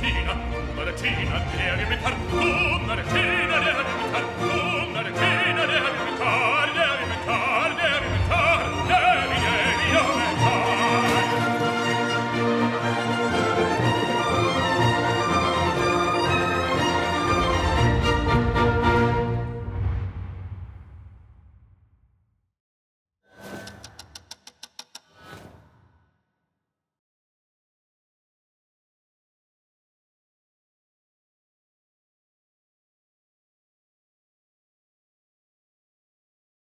Martina, Martina, devi mettar tu, Martina.